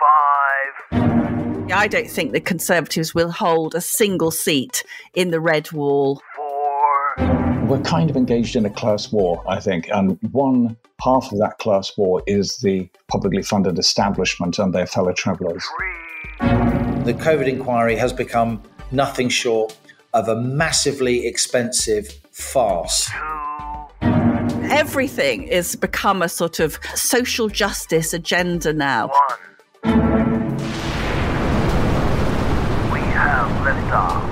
Five. I don't think the Conservatives will hold a single seat in the Red Wall. Four. We're kind of engaged in a class war, I think, and one half of that class war is the publicly funded establishment and their fellow travellers. The COVID inquiry has become nothing short of a massively expensive farce. Everything is become a sort of social justice agenda now. One. Liftoff.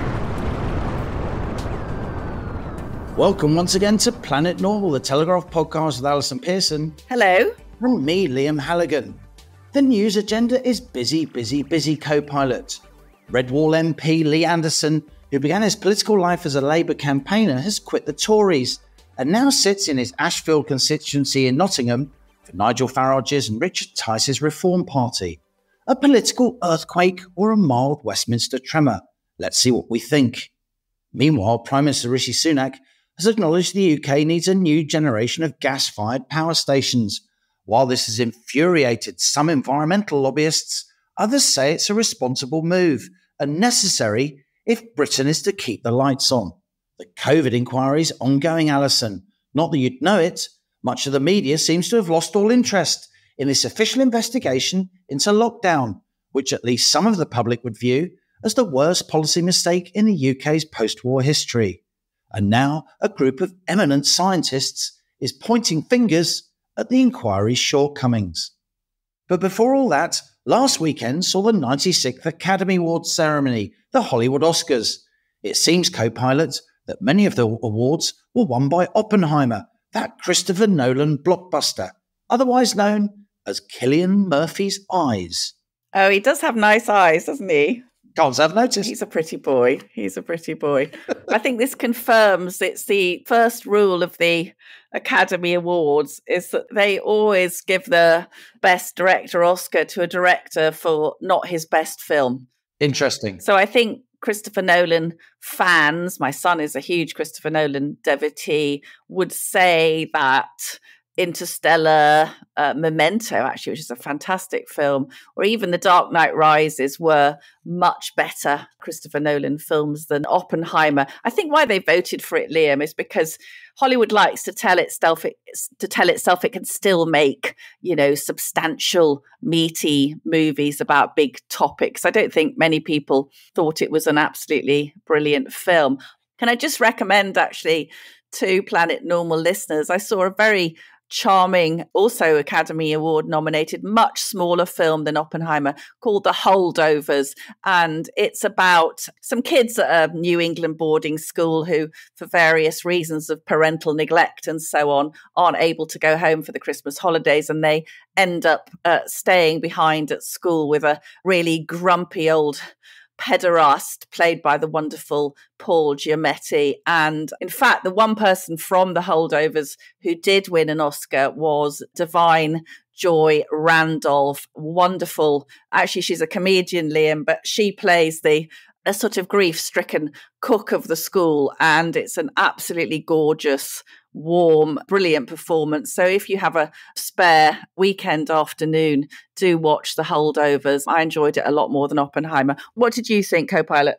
Welcome once again to Planet Normal, the Telegraph podcast with Allison Pearson Hello? and me, Liam Halligan. The news agenda is busy, busy, busy co pilot. Red Wall MP Lee Anderson, who began his political life as a Labour campaigner, has quit the Tories and now sits in his Ashfield constituency in Nottingham for Nigel Farage's and Richard Tice's Reform Party. A political earthquake or a mild Westminster tremor? Let's see what we think. Meanwhile, Prime Minister Rishi Sunak has acknowledged the UK needs a new generation of gas fired power stations. While this has infuriated some environmental lobbyists, others say it's a responsible move and necessary if Britain is to keep the lights on. The COVID inquiry is ongoing, Allison. Not that you'd know it, much of the media seems to have lost all interest in this official investigation into lockdown, which at least some of the public would view as the worst policy mistake in the UK's post war history. And now a group of eminent scientists is pointing fingers at the inquiry's shortcomings. But before all that, last weekend saw the 96th Academy Awards ceremony, the Hollywood Oscars. It seems, co pilot, that many of the awards were won by Oppenheimer, that Christopher Nolan blockbuster, otherwise known as Cillian Murphy's Eyes. Oh, he does have nice eyes, doesn't he? Can't have noticed. He's a pretty boy. He's a pretty boy. I think this confirms it's the first rule of the Academy Awards is that they always give the best director Oscar to a director for not his best film. Interesting. So I think Christopher Nolan fans, my son is a huge Christopher Nolan devotee, would say that Interstellar, uh, Memento, actually, which is a fantastic film, or even The Dark Knight Rises were much better Christopher Nolan films than Oppenheimer. I think why they voted for it, Liam, is because Hollywood likes to tell itself it, to tell itself it can still make you know substantial, meaty movies about big topics. I don't think many people thought it was an absolutely brilliant film. Can I just recommend actually to Planet Normal listeners? I saw a very charming, also Academy Award nominated, much smaller film than Oppenheimer called The Holdovers. And it's about some kids at a New England boarding school who, for various reasons of parental neglect and so on, aren't able to go home for the Christmas holidays. And they end up uh, staying behind at school with a really grumpy old pederast played by the wonderful Paul Giamatti. And in fact, the one person from the holdovers who did win an Oscar was Da'Vine Joy Randolph. Wonderful. Actually, she's a comedian, Liam, but she plays the a sort of grief stricken cook of the school. And it's an absolutely gorgeous warm, brilliant performance. So if you have a spare weekend afternoon, do watch the holdovers. I enjoyed it a lot more than Oppenheimer. What did you think, co pilot?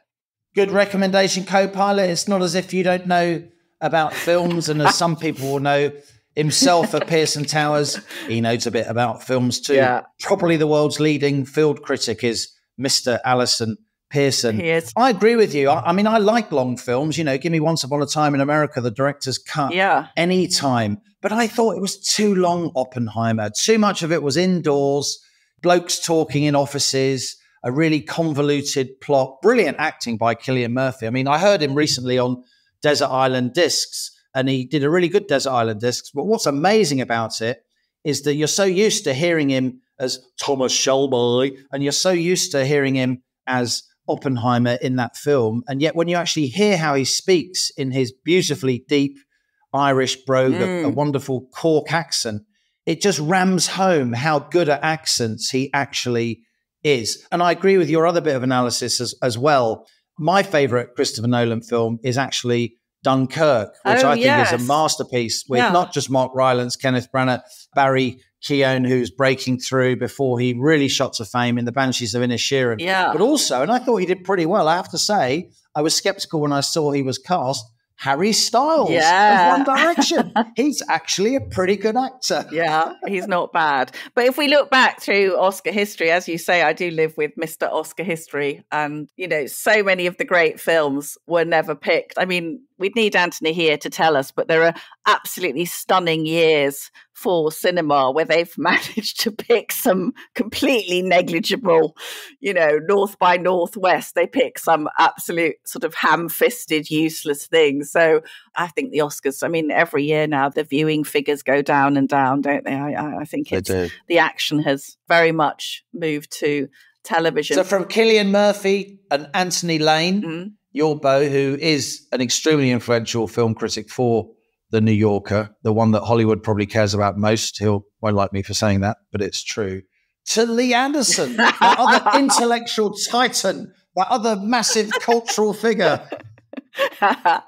Good recommendation, co pilot. It's not as if you don't know about films, and as some people will know, himself at Pearson Towers, he knows a bit about films too. Yeah. Probably the world's leading field critic is Mr. Allison Pearson. I agree with you. I, I mean, I like long films. You know, give me Once Upon a Time in America, the director's cut. Yeah. Any time. But I thought it was too long, Oppenheimer. Too much of it was indoors, blokes talking in offices, a really convoluted plot. Brilliant acting by Cillian Murphy. I mean, I heard him recently on Desert Island Discs, and he did a really good Desert Island Discs. But what's amazing about it is that you're so used to hearing him as Thomas Shelby, and you're so used to hearing him as Oppenheimer in that film. And yet, when you actually hear how he speaks in his beautifully deep Irish brogue, a, a mm. wonderful Cork accent, it just rams home how good at accents he actually is. And I agree with your other bit of analysis as, as well. My favorite Christopher Nolan film is actually Dunkirk, which Oh, I think is a masterpiece with Yeah. not just Mark Rylance, Kenneth Branagh, Barry Keoghan, who's breaking through before he really shot to fame in The Banshees of Inisherin. Yeah. But also, and I thought he did pretty well, I have to say, I was skeptical when I saw he was cast. Harry Styles Yeah. of One Direction. He's actually a pretty good actor. yeah, he's not bad. But if we look back through Oscar history, as you say, I do live with Mr. Oscar history. And, you know, so many of the great films were never picked. I mean, we'd need Anthony here to tell us, but there are absolutely stunning years for cinema where they've managed to pick some completely negligible, you know, North by Northwest. They pick some absolute sort of ham fisted, useless things. So I think the Oscars, I mean, every year now, the viewing figures go down and down, don't they? I, I- I think it's, do. the action has very much moved to television. So from Cillian Murphy and Anthony Lane, Mm. Your beau, who is an extremely influential film critic for The New Yorker, the one that Hollywood probably cares about most. He'll won't like me for saying that, but it's true. To Lee Anderson, that other intellectual titan, that other massive cultural figure.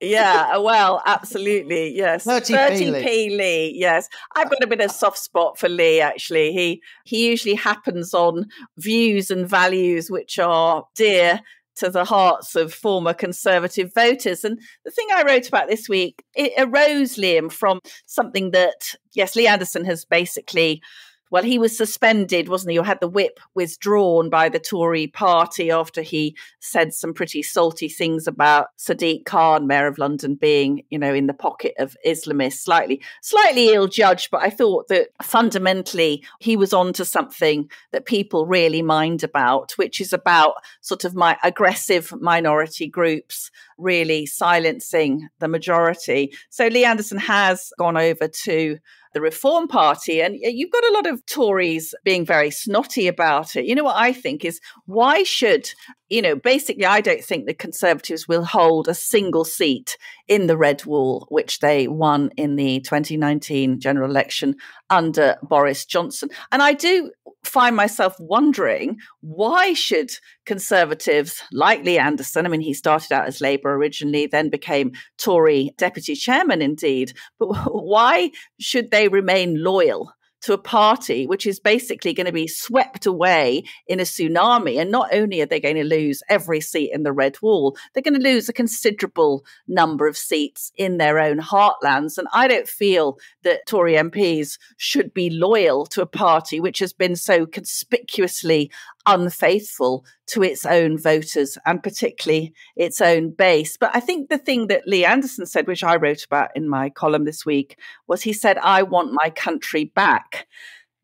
yeah, well, absolutely, yes. 30p 30p Lee, yes. I've got a bit of soft spot for Lee. Actually, he he usually happens on views and values which are dear to the hearts of former Conservative voters. And the thing I wrote about this week it arose, Liam, from something that yes, Lee Anderson has basically well, he was suspended, wasn't he, or had the whip withdrawn by the Tory party after he said some pretty salty things about Sadiq Khan, Mayor of London, being, you know, in the pocket of Islamists, slightly, slightly ill judged. But I thought that fundamentally he was onto something that people really mind about, which is about sort of my aggressive minority groups really silencing the majority. So Lee Anderson has gone over to the Reform Party. And you've got a lot of Tories being very snotty about it. You know what I think is why should, you know, basically, I don't think the Conservatives will hold a single seat in the Red Wall, which they won in the 2019 general election under Boris Johnson. And I do find myself wondering why should conservatives like Lee Anderson, I mean, he started out as Labour originally, then became Tory deputy chairman indeed, but why should they remain loyal? To a party which is basically going to be swept away in a tsunami. And not only are they going to lose every seat in the Red Wall, they're going to lose a considerable number of seats in their own heartlands. And I don't feel that Tory MPs should be loyal to a party which has been so conspicuously unfaithful to its own voters and particularly its own base. But I think the thing that Lee Anderson said, which I wrote about in my column this week, was he said, I want my country back.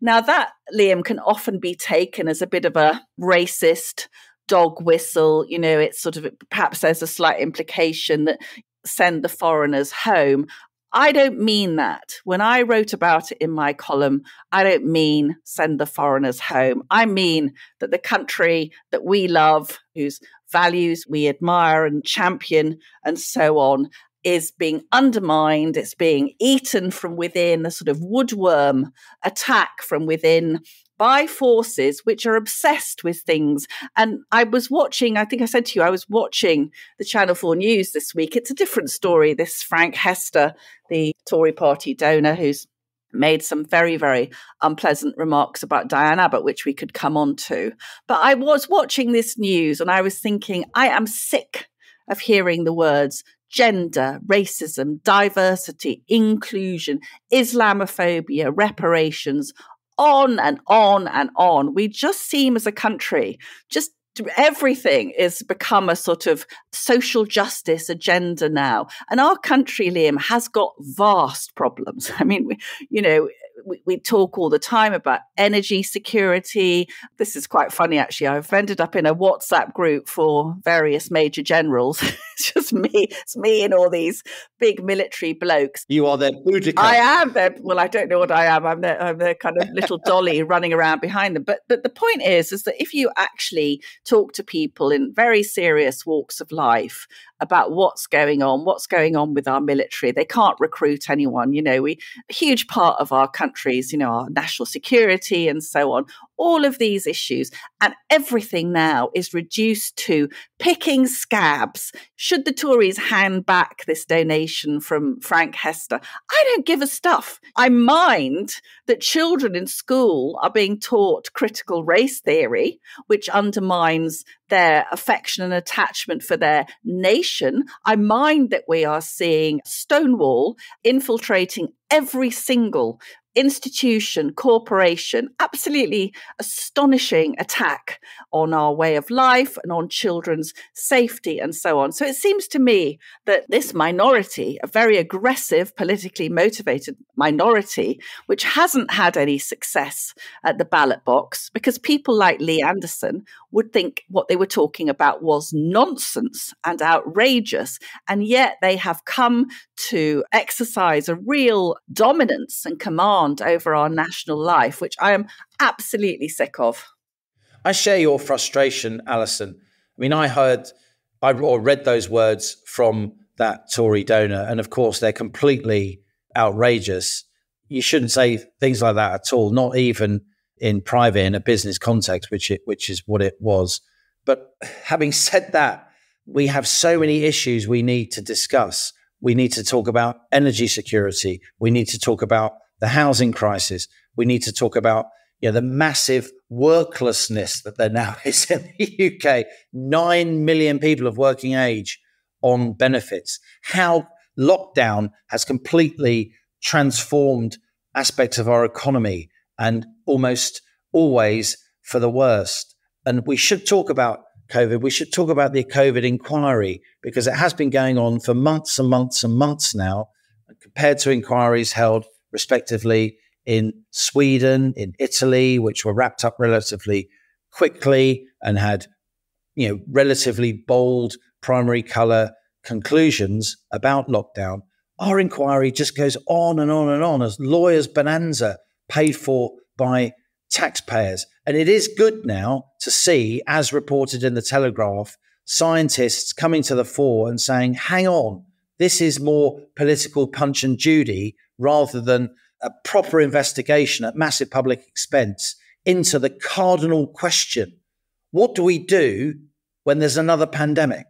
Now, that, Liam, can often be taken as a bit of a racist dog whistle. You know, it's sort of perhaps there's a slight implication that send the foreigners home. I don't mean that. When I wrote about it in my column, I don't mean send the foreigners home. I mean that the country that we love, whose values we admire and champion, and so on, is being undermined. It's being eaten from within, a sort of woodworm attack from within by forces which are obsessed with things. And I was watching, I think I said to you, I was watching the Channel 4 News this week. It's a different story. This Frank Hester, the Tory party donor who's made some very, very unpleasant remarks about Diane Abbott, which we could come on to. But I was watching this news and I was thinking, I am sick of hearing the words gender, racism, diversity, inclusion, Islamophobia, reparations, on and on and on. We just seem as a country, just everything is become a sort of social justice agenda now. And our country, Liam, has got vast problems. I mean, you know, we, we, talk all the time about energy security. This is quite funny, actually. I've ended up in a WhatsApp group for various major generals. it's just me. It's me and all these big military blokes. You are their Boudica. I am their. Well, I don't know what I am. I'm their, I'm their kind of little dolly running around behind them. But but the point is, is that if you actually talk to people in very serious walks of life about what's going on, what's going on with our military. They can't recruit anyone. You know, we a huge part of our countries, you know, our national security and so on, all of these issues. And everything now is reduced to picking scabs. Should the Tories hand back this donation from Frank Hester? I don't give a stuff. I mind that children in school are being taught critical race theory, which undermines their affection and attachment for their nation. I mind that we are seeing Stonewall infiltrating every single institution, corporation, absolutely astonishing attack on our way of life and on children's safety and so on. So it seems to me that this minority, a very aggressive, politically motivated minority, which hasn't had any success at the ballot box, because people like Lee Anderson would think what they were talking about was nonsense and outrageous. And yet they have come to exercise a real dominance and command over our national life, which I am absolutely sick of. I share your frustration, Allison. I mean, I heard, I or read those words from that Tory donor, and of course, they're completely outrageous. You shouldn't say things like that at all, not even in private, in a business context, which it, which is what it was. But having said that, we have so many issues we need to discuss. We need to talk about energy security. We need to talk about the housing crisis. We need to talk about you know, the massive worklessness that there now is in the UK. Nine million people of working age on benefits. How lockdown has completely transformed aspects of our economy and almost always for the worst. And we should talk about COVID. We should talk about the COVID inquiry because it has been going on for months and months and months now, compared to inquiries held respectively in Sweden, in Italy, which were wrapped up relatively quickly and had, you know, relatively bold primary color conclusions about lockdown. Our inquiry just goes on and on and on as lawyers' bonanza paid for by taxpayers. And it is good now to see, as reported in the Telegraph, scientists coming to the fore and saying, hang on, this is more political punch and Judy rather than a proper investigation at massive public expense into the cardinal question what do we do when there's another pandemic?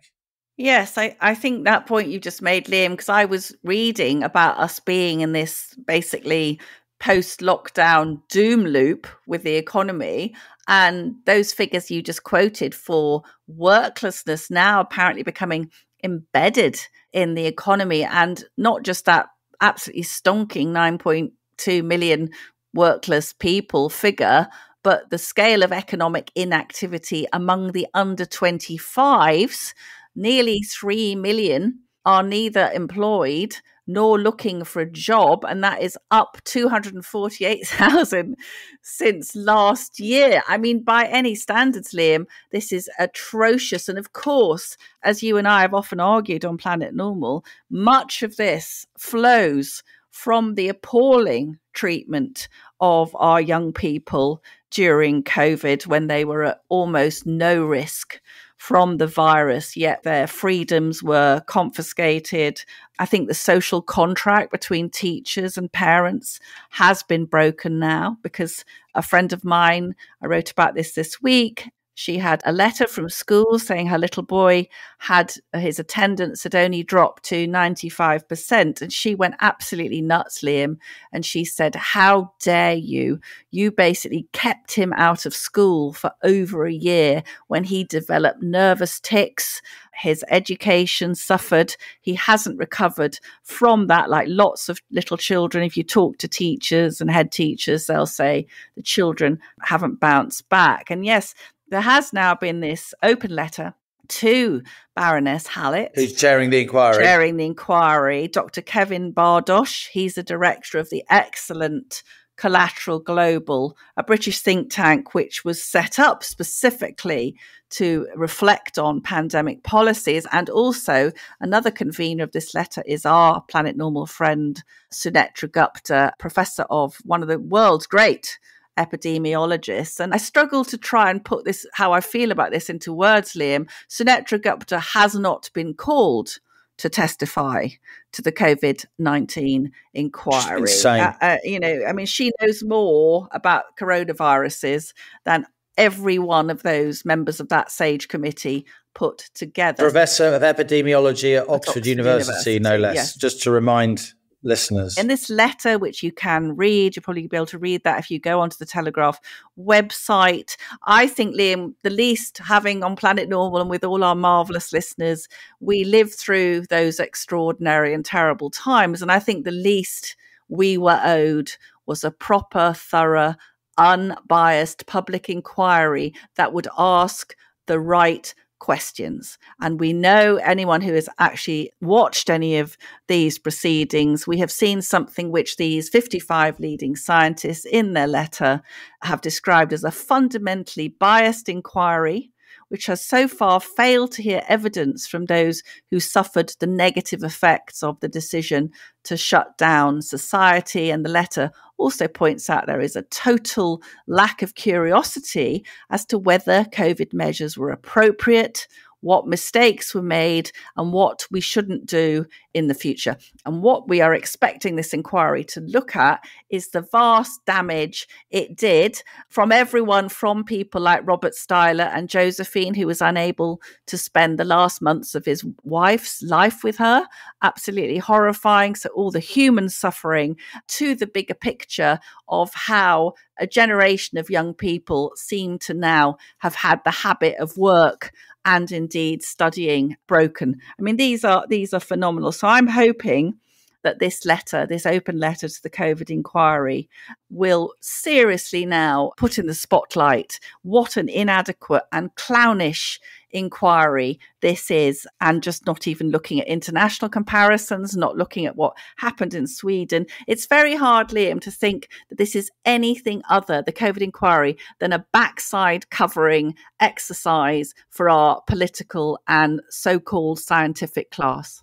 Yes, I, I think that point you just made, Liam, because I was reading about us being in this basically post lockdown doom loop with the economy. And those figures you just quoted for worklessness now apparently becoming embedded in the economy and not just that absolutely stonking 9.2 million workless people figure, but the scale of economic inactivity among the under 25s, nearly 3 million, are neither employed nor looking for a job. And that is up 248,000 since last year. I mean, by any standards, Liam, this is atrocious. And of course, as you and I have often argued on Planet Normal, much of this flows from the appalling treatment of our young people during COVID when they were at almost no risk from the virus, yet their freedoms were confiscated. I think the social contract between teachers and parents has been broken now because a friend of mine, I wrote about this this week, she had a letter from school saying her little boy had uh, his attendance had only dropped to 95%. And she went absolutely nuts, Liam. And she said, How dare you? You basically kept him out of school for over a year when he developed nervous tics his education suffered. He hasn't recovered from that, like lots of little children. If you talk to teachers and head teachers, they'll say the children haven't bounced back. And yes, there has now been this open letter to Baroness Hallett. Who's chairing the inquiry? Chairing the inquiry. Dr. Kevin Bardosh, he's the director of the excellent Collateral Global, a British think tank which was set up specifically to reflect on pandemic policies. And also, another convener of this letter is our Planet Normal friend, Sunetra Gupta, professor of one of the world's great epidemiologists. And I struggle to try and put this, how I feel about this into words, Liam. Sunetra Gupta has not been called to testify to the COVID 19 inquiry. Uh, uh, you know, I mean, she knows more about coronaviruses than every one of those members of that SAGE committee put together. Professor of epidemiology at Oxford, Oxford University, no less. yes. Just to remind listeners. in this letter, which you can read, you'll probably be able to read that if you go onto the Telegraph website. I think, Liam, the least having on Planet Normal and with all our marvelous listeners, we lived through those extraordinary and terrible times. And I think the least we were owed was a proper, thorough, unbiased public inquiry that would ask the right questions. And we know anyone who has actually watched any of these proceedings, we have seen something which these 55 leading scientists in their letter have described as a fundamentally biased inquiry. Which has so far failed to hear evidence from those who suffered the negative effects of the decision to shut down society. And the letter also points out there is a total lack of curiosity as to whether COVID measures were appropriate, what mistakes were made, and what we shouldn't do in the future. And what we are expecting this inquiry to look at is the vast damage it did from everyone from people like Robert Styler and Josephine, who was unable to spend the last months of his wife's life with her. Absolutely horrifying. So, all the human suffering to the bigger picture of how a generation of young people seem to now have had the habit of work and indeed studying broken. I mean, these are these are phenomenal. So I'm hoping that this letter, this open letter to the COVID inquiry, will seriously now put in the spotlight what an inadequate and clownish inquiry this is, and just not even looking at international comparisons, not looking at what happened in Sweden. It's very hard, Liam, to think that this is anything other, the COVID inquiry, than a backside covering exercise for our political and so called scientific class.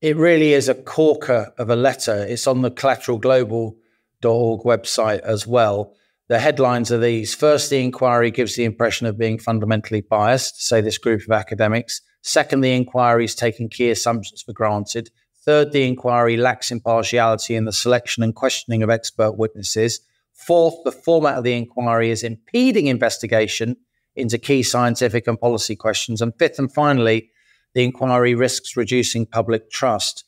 It really is a corker of a letter. It's on the collateralglobal.org website as well. The headlines are these. First, the inquiry gives the impression of being fundamentally biased, say this group of academics. Second, the inquiry is taking key assumptions for granted. Third, the inquiry lacks impartiality in the selection and questioning of expert witnesses. Fourth, the format of the inquiry is impeding investigation into key scientific and policy questions. And fifth and finally, the inquiry risks reducing public trust.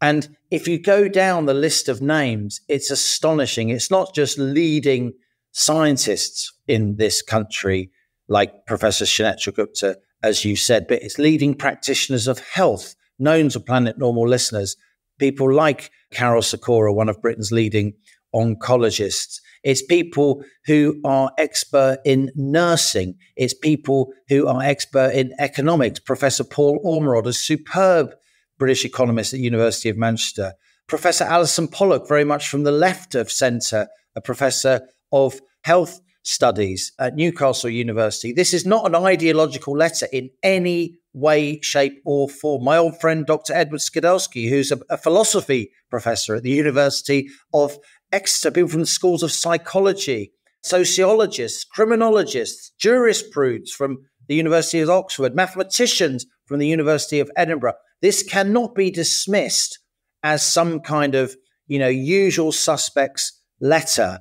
And if you go down the list of names, it's astonishing. It's not just leading scientists in this country, like Professor Sunetra Gupta, as you said, but it's leading practitioners of health, known to Planet Normal listeners, people like Karol Sikora, one of Britain's leading oncologists. It's people who are expert in nursing. It's people who are expert in economics. Professor Paul Ormerod, a superb British economist at University of Manchester. Professor Allyson Pollock, very much from the left of centre, a professor of health studies at Newcastle University. This is not an ideological letter in any way, shape, or form. My old friend, Dr. Edward Skidelsky, who's a, a philosophy professor at the University of Exeter, people from the schools of psychology, sociologists, criminologists, jurisprudes from the University of Oxford, mathematicians from the University of Edinburgh. This cannot be dismissed as some kind of, you know, usual suspects letter.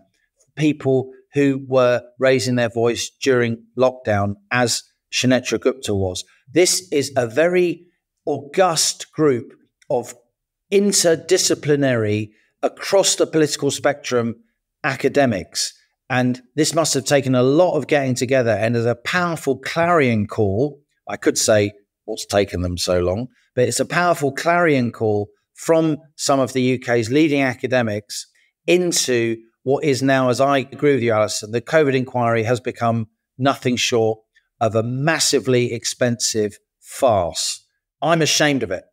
People who were raising their voice during lockdown, as Sunetra Gupta was. This is a very august group of interdisciplinary, across the political spectrum academics. And this must have taken a lot of getting together and as a powerful clarion call. I could say what's taken them so long, but it's a powerful clarion call from some of the UK's leading academics into what is now, as I agree with you, Allison, the COVID inquiry has become nothing short of a massively expensive farce. I'm ashamed of it.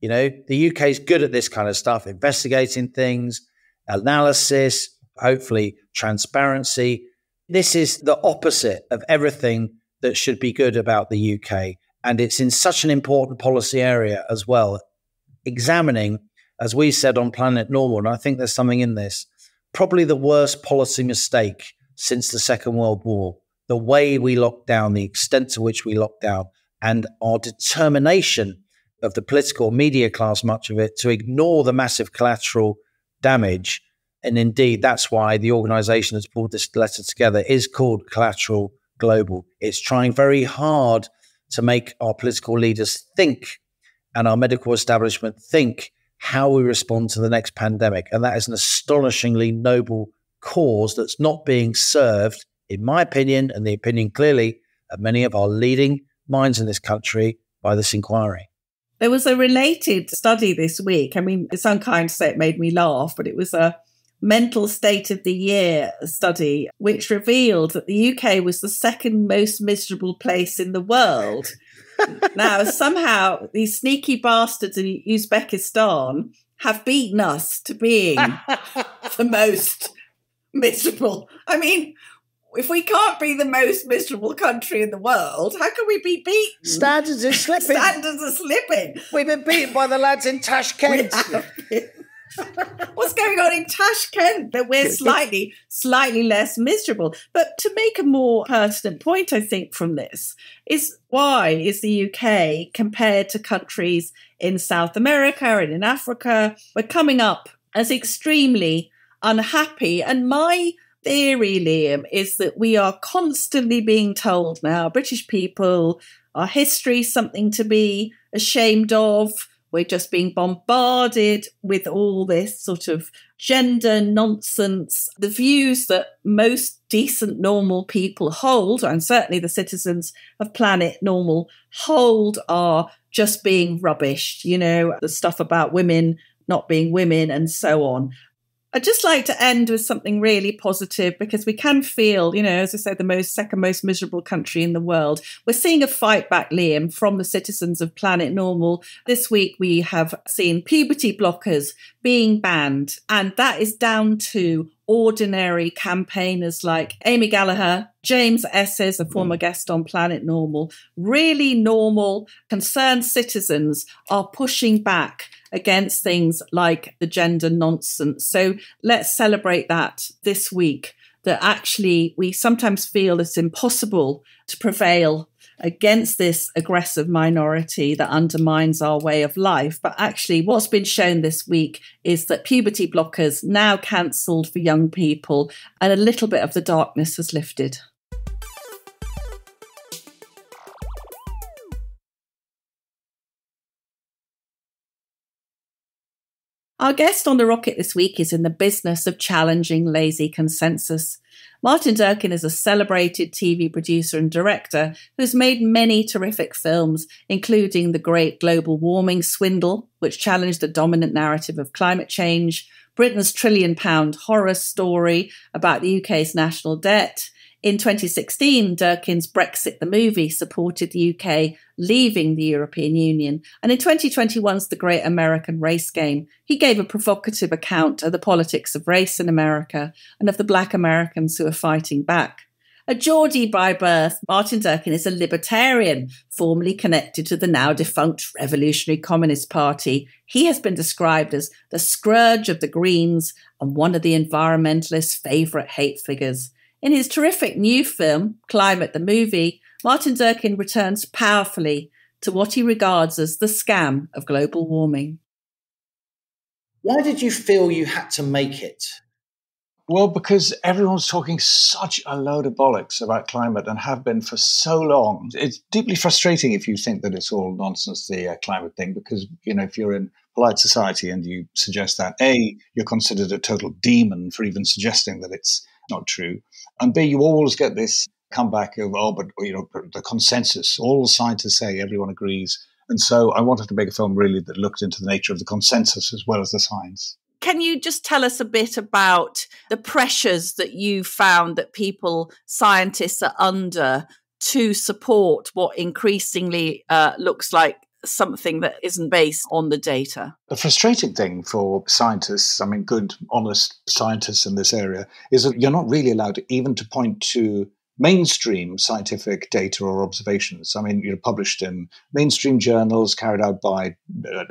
You know, the UK is good at this kind of stuff, investigating things, analysis, hopefully transparency. This is the opposite of everything that should be good about the UK. And it's in such an important policy area as well. Examining, as we said on Planet Normal, and I think there's something in this, probably the worst policy mistake since the Second World War. The way we locked down, the extent to which we locked down, and our determination of the political media class, much of it, to ignore the massive collateral damage. And indeed, that's why the organization that's pulled this letter together is called Collateral Global. It's trying very hard to make our political leaders think and our medical establishment think how we respond to the next pandemic. And that is an astonishingly noble cause that's not being served, in my opinion, and the opinion clearly of many of our leading minds in this country by this inquiry. There was a related study this week. I mean, it's unkind to say it made me laugh, but it was a mental state of the year study which revealed that the UK was the second most miserable place in the world. now, somehow, these sneaky bastards in Uzbekistan have beaten us to being the most miserable. I mean, if we can't be the most miserable country in the world, how can we be beaten? Standards are slipping. Standards are slipping. We've been beaten by the lads in Tashkent. What's going on in Tashkent that we're slightly, slightly less miserable? But to make a more pertinent point, I think, from this is why is the UK compared to countries in South America and in Africa, we're coming up as extremely unhappy. And my theory, Liam, is that we are constantly being told now, British people, our history, something to be ashamed of. We're just being bombarded with all this sort of gender nonsense. The views that most decent, normal people hold, and certainly the citizens of Planet Normal hold, are just being rubbish. You know, the stuff about women not being women and so on. I'd just like to end with something really positive because we can feel, you know, as I said, the most second most miserable country in the world. We're seeing a fight back, Liam, from the citizens of Planet Normal. This week we have seen puberty blockers being banned, and that is down to ordinary campaigners like Amy Gallagher, James Esses, a mm. former guest on Planet Normal. Really normal, concerned citizens are pushing back against things like the gender nonsense. So let's celebrate that this week. That actually we sometimes feel it's impossible to prevail against this aggressive minority that undermines our way of life. But actually, what's been shown this week is that puberty blockers now cancelled for young people, and a little bit of the darkness has lifted. Our guest on the rocket this week is in the business of challenging lazy consensus. Martin Durkin is a celebrated TV producer and director who's made many terrific films, including the great global warming swindle, which challenged the dominant narrative of climate change, Britain's trillion pound horror story about the UK's national debt, in 2016, Durkin's Brexit the movie supported the UK leaving the European Union. And in 2021's The Great American Race Game, he gave a provocative account of the politics of race in America and of the black Americans who are fighting back. A Geordie by birth, Martin Durkin is a libertarian, formerly connected to the now defunct Revolutionary Communist Party. He has been described as the scourge of the Greens and one of the environmentalists' favourite hate figures. In his terrific new film, Climate the Movie, Martin Durkin returns powerfully to what he regards as the scam of global warming. Why did you feel you had to make it? Well, because everyone's talking such a load of bollocks about climate and have been for so long. It's deeply frustrating if you think that it's all nonsense, the uh, climate thing, because, you know, if you're in polite society and you suggest that, A, you're considered a total demon for even suggesting that it's not true. And B, you always get this comeback of, oh, but, you know, the consensus. All scientists say everyone agrees. And so I wanted to make a film really that looked into the nature of the consensus as well as the science. Can you just tell us a bit about the pressures that you found that people, scientists, are under to support what increasingly uh, looks like something that isn't based on the data. The frustrating thing for scientists, I mean, good, honest scientists in this area, is that you're not really allowed even to point to mainstream scientific data or observations. I mean, you know, published in mainstream journals, carried out by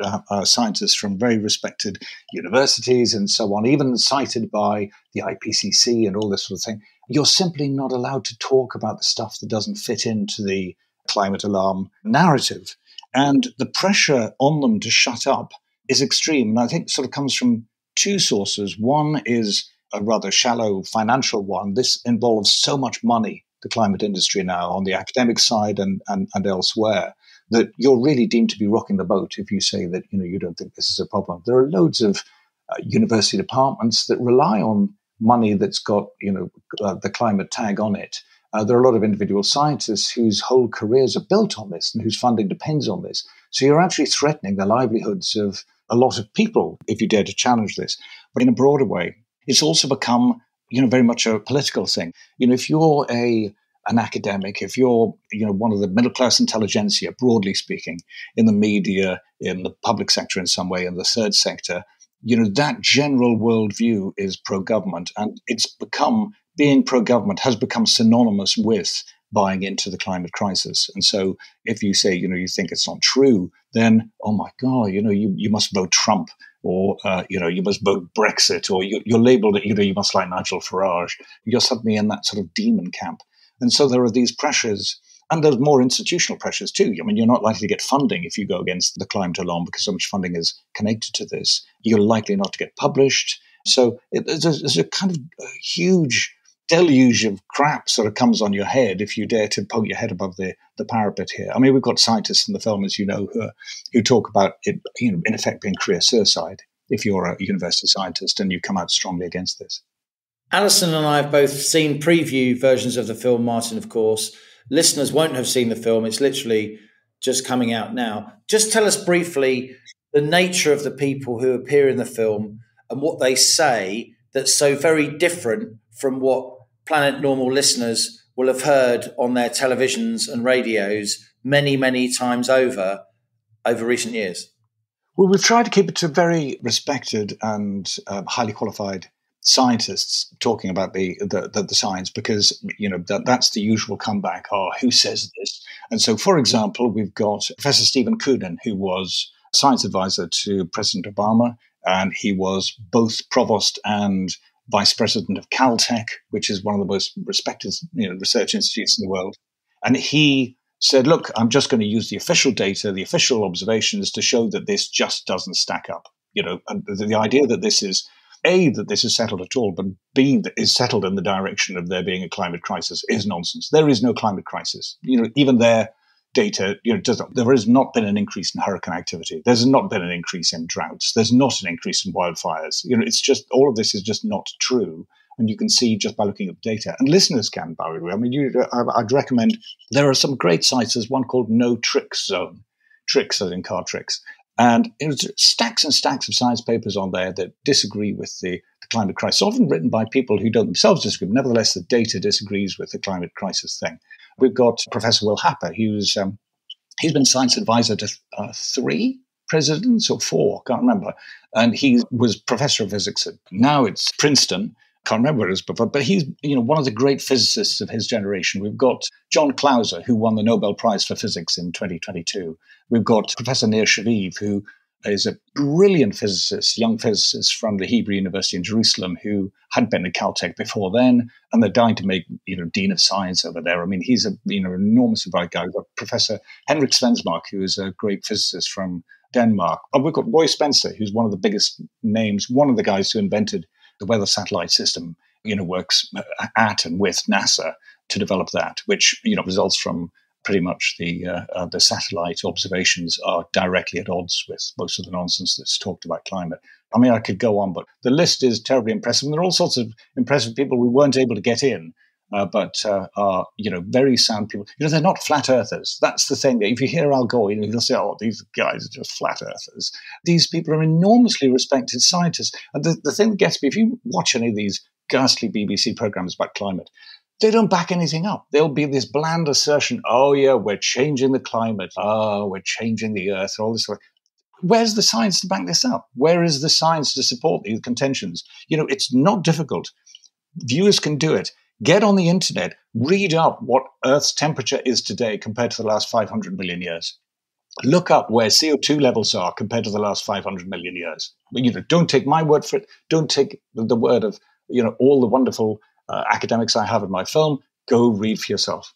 uh, uh, scientists from very respected universities and so on, even cited by the IPCC and all this sort of thing. You're simply not allowed to talk about the stuff that doesn't fit into the climate alarm narrative. And the pressure on them to shut up is extreme. And I think sort of comes from two sources. One is a rather shallow financial one. This involves so much money, the climate industry now, on the academic side and, and, and elsewhere, that you're really deemed to be rocking the boat if you say that you know you don't think this is a problem. There are loads of uh, university departments that rely on money that's got you know uh, the climate tag on it. Uh, there are a lot of individual scientists whose whole careers are built on this and whose funding depends on this. So you're actually threatening the livelihoods of a lot of people if you dare to challenge this. But in a broader way, it's also become you know very much a political thing. You know, if you're a an academic, if you're you know one of the middle class intelligentsia, broadly speaking, in the media, in the public sector in some way, in the third sector, you know that general worldview is pro government, and it's become being pro government has become synonymous with buying into the climate crisis. And so if you say, you know, you think it's not true, then, oh my God, you know, you, you must vote Trump or, uh, you know, you must vote Brexit or you, you're labeled, you know, you must like Nigel Farage. You're suddenly in that sort of demon camp. And so there are these pressures and there's more institutional pressures too. I mean, you're not likely to get funding if you go against the climate alarm because so much funding is connected to this. You're likely not to get published. So it, there's, a, there's, a, kind of a huge deluge of crap sort of comes on your head if you dare to poke your head above the, the parapet here. I mean, we've got scientists in the film, as you know, who, who talk about it, you know, in effect being career suicide if you're a university scientist and you come out strongly against this. Allison and I have both seen preview versions of the film, Martin, of course. Listeners won't have seen the film. It's literally just coming out now. Just tell us briefly the nature of the people who appear in the film and what they say that's so very different from what Planet Normal listeners will have heard on their televisions and radios many, many times over over recent years? Well, we've tried to keep it to very respected and um, highly qualified scientists talking about the, the, the, the science because you know that, that's the usual comeback. Oh, who says this? And so, for example, we've got Professor Stephen Koonin, who was science advisor to President Obama, and he was both provost and vice president of Caltech, which is one of the most respected you know, research institutes in the world. And he said, look, I'm just going to use the official data, the official observations to show that this just doesn't stack up. You know, the, the idea that this is a that this is settled at all, but b that is settled in the direction of there being a climate crisis is nonsense. There is no climate crisis. You know, even there data, you know, not, there has not been an increase in hurricane activity. There's not been an increase in droughts. There's not an increase in wildfires. You know, it's just all of this is just not true. And you can see just by looking at data. And listeners can, by the way. I mean, you, I'd recommend there are some great sites. There's one called No Tricks Zone, tricks as in car tricks. And it was stacks and stacks of science papers on there that disagree with the, the climate crisis, often written by people who don't themselves disagree. Nevertheless, the data disagrees with the climate crisis thing. We've got Professor Will Happer, who's um, he's been science advisor to uh, three presidents or four, can't remember. And he was professor of physics at now it's Princeton. Can't remember where it was before, but he's you know one of the great physicists of his generation. We've got John Clauser, who won the Nobel Prize for Physics in 2022. We've got Professor Nir Shaviv, who is a brilliant physicist, young physicist from the Hebrew University in Jerusalem who had been at Caltech before then, and they're dying to make you know dean of science over there. I mean, he's a you know enormously bright guy. We've got Professor Henrik Svensmark, who is a great physicist from Denmark. And we've got Roy Spencer, who's one of the biggest names, one of the guys who invented the weather satellite system. You know, works uh, at and with NASA to develop that, which you know results from pretty much the uh, uh, the satellite observations are directly at odds with most of the nonsense that's talked about climate. I mean, I could go on, but the list is terribly impressive. And there are all sorts of impressive people we weren't able to get in, uh, but uh, are you know very sound people. You know, they're not flat earthers. That's the thing. If you hear Al Gore, you know, you'll say, "Oh, these guys are just flat earthers." These people are enormously respected scientists. And the, the thing that gets me, if you watch any of these ghastly BBC programs about climate, they don't back anything up. There'll be this bland assertion, oh, yeah, we're changing the climate. Oh, we're changing the earth, all this. Where's the science to back this up? Where is the science to support these contentions? You know, it's not difficult. Viewers can do it. Get on the internet, read up what Earth's temperature is today compared to the last 500 million years. Look up where CO2 levels are compared to the last 500 million years. You know, don't take my word for it. Don't take the word of you know all the wonderful uh, academics I have in my film, go read for yourself.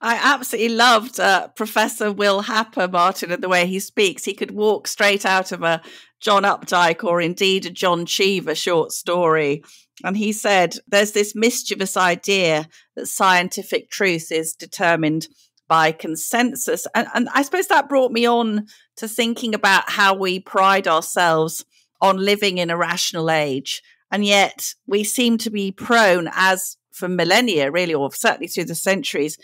I absolutely loved uh, Professor Will Happer, Martin, and the way he speaks. He could walk straight out of a John Updike or indeed a John Cheever short story. And he said there's this mischievous idea that scientific truth is determined by consensus. And, and I suppose that brought me on to thinking about how we pride ourselves on living in a rational age. And yet we seem to be prone, as for millennia, really, or certainly through the centuries,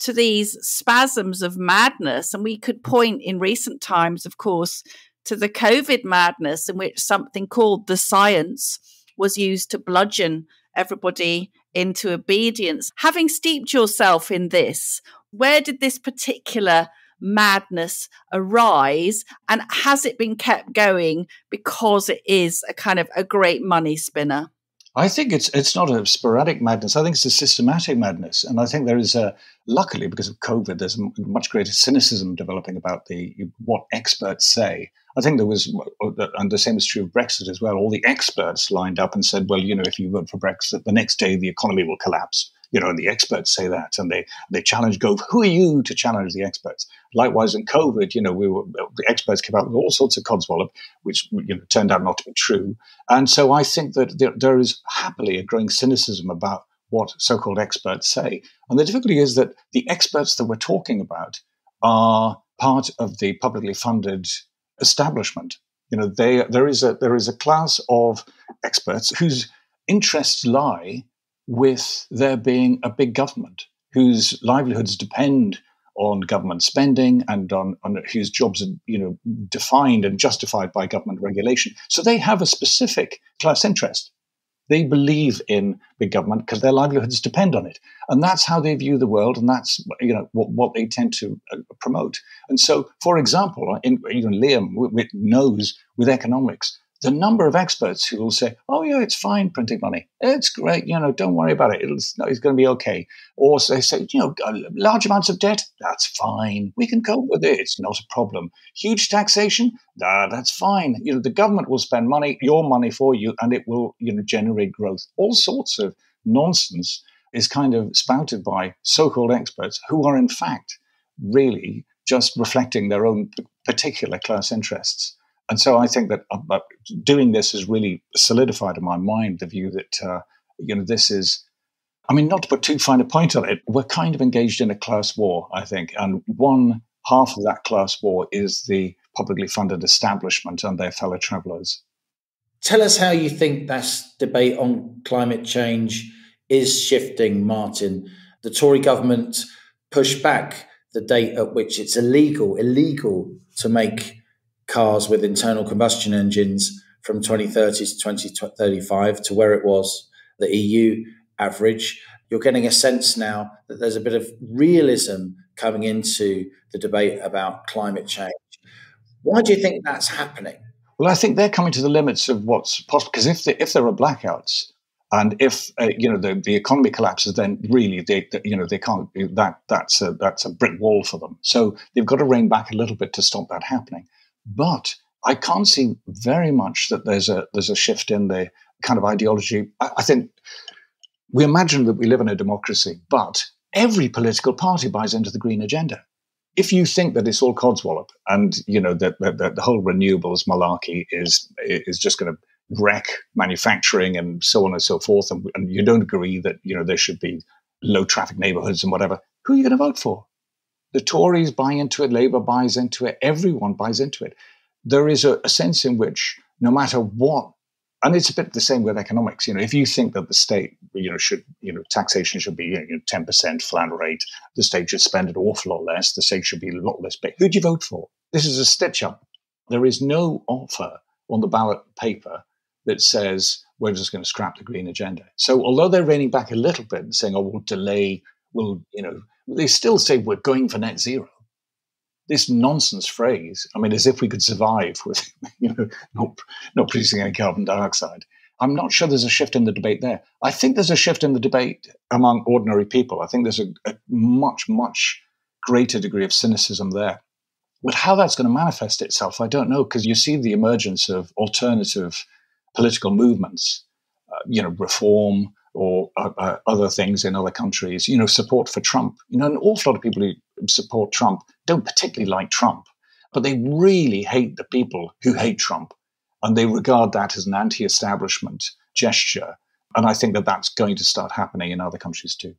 to these spasms of madness. And we could point in recent times, of course, to the COVID madness in which something called the science was used to bludgeon everybody into obedience. Having steeped yourself in this, where did this particular madness arise and has it been kept going because it is a kind of a great money spinner I think it's it's not a sporadic madness. I think it's a systematic madness, and I think there is a luckily because of COVID, there's much greater cynicism developing about the what experts say. I think there was, uh, uh, and the same is true of Brexit as well. All the experts lined up and said, "Well, you know, if you vote for Brexit, the next day the economy will collapse." You know, and the experts say that, and they they challenge Gove. Who are you to challenge the experts? Likewise, in COVID, you know, we were the experts came out with all sorts of codswallop, which you know turned out not to be true. And so I think that there, there is happily a growing cynicism about what so-called experts say. And the difficulty is that the experts that we're talking about are part of the publicly funded establishment. You know, they, there is a there is a class of experts whose interests lie with there being a big government whose livelihoods depend on government spending and on, on, whose jobs are you know defined and justified by government regulation. So they have a specific class interest. They believe in big government because their livelihoods depend on it, and that's how they view the world, and that's you know what, what they tend to uh, promote. And so, for example, in, even Liam knows with economics the number of experts who will say, "Oh yeah, it's fine printing money. It's great. You know, don't worry about it. It's, it's going to be okay." Or they say, "You know, large amounts of debt. That's fine. We can cope with it. It's not a problem. Huge taxation. Nah, that's fine. You know, the government will spend money, your money for you, and it will, you know, generate growth. All sorts of nonsense is kind of spouted by so-called experts who are in fact really just reflecting their own particular class interests and so I think that uh, doing this has really solidified in my mind the view that uh, you know this is. I mean, not to put too fine a point on it, we're kind of engaged in a class war, I think, and one half of that class war is the publicly funded establishment and their fellow travellers. Tell us how you think that debate on climate change is shifting, Martin. The Tory government pushed back the date at which it's illegal, illegal to make cars with internal combustion engines from 2030 to 2035 to where it was the EU average. You're getting a sense now that there's a bit of realism coming into the debate about climate change. Why do you think that's happening? Well, I think they're coming to the limits of what's possible. Because if, if there are blackouts, and if uh, you know the, the economy collapses, then really they, they, you know they can't that that's a that's a brick wall for them. So they've got to rein back a little bit to stop that happening. But I can't see very much that there's a there's a shift in the kind of ideology. I, I think we imagine that we live in a democracy, but every political party buys into the green agenda. If you think that it's all codswallop and you know that, that, that the whole renewables malarkey is is just going to wreck manufacturing and so on and so forth, and, and you don't agree that you know there should be low traffic neighborhoods and whatever, who are you going to vote for? The Tories buy into it, Labour buys into it, everyone buys into it. There is a, a sense in which no matter what and it's a bit the same with economics. You know, if you think that the state, you know, should, you know, taxation should be you know, ten percent flat rate, the state should spend an awful lot less. The state should be a lot less big. Who do you vote for? This is a stitch up. There is no offer on the ballot paper that says we're just going to scrap the green agenda. So although they're reining back a little bit and saying, "Oh, we'll delay, we'll, you know, they still say we're going for net zero. This nonsense phrase, I mean, as if we could survive with, you know, not, not producing any carbon dioxide. I'm not sure there's a shift in the debate there. I think there's a shift in the debate among ordinary people. I think there's a, a much, much greater degree of cynicism there. But how that's going to manifest itself, I don't know, because you see the emergence of alternative political movements, uh, you know, reform, or uh, uh, other things in other countries, you know, support for Trump. You know, an awful lot of people who support Trump don't particularly like Trump, but they really hate the people who hate Trump. And they regard that as an anti establishment gesture. And I think that that's going to start happening in other countries too.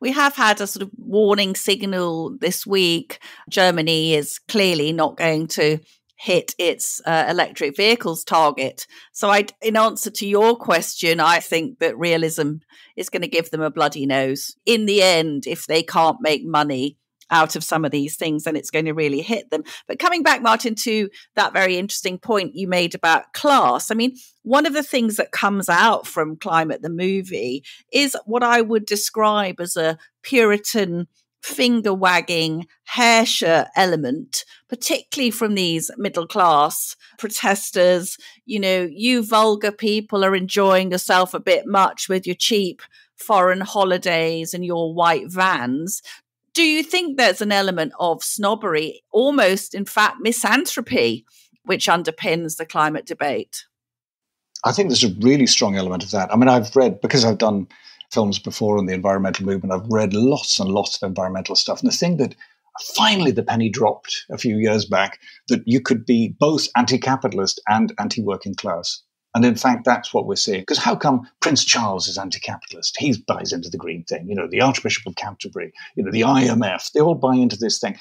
We have had a sort of warning signal this week. Germany is clearly not going to hit its uh, electric vehicles target. So, I, in answer to your question, I think that realism is going to give them a bloody nose. In the end, if they can't make money out of some of these things, then it's going to really hit them. But coming back, Martin, to that very interesting point you made about class, I mean, one of the things that comes out from Climate the movie is what I would describe as a Puritan finger wagging hair shirt element, particularly from these middle class protesters. You know, you vulgar people are enjoying yourself a bit much with your cheap foreign holidays and your white vans. Do you think there's an element of snobbery, almost, in fact, misanthropy, which underpins the climate debate? I think there's a really strong element of that. I mean, I've read, because I've done films before on the environmental movement, I've read lots and lots of environmental stuff. And the thing that finally the penny dropped a few years back that you could be both anti capitalist and anti working class. And in fact, that's what we're seeing. Because how come Prince Charles is anti-capitalist? He buys into the green thing. You know, the Archbishop of Canterbury, you know, the IMF, they all buy into this thing.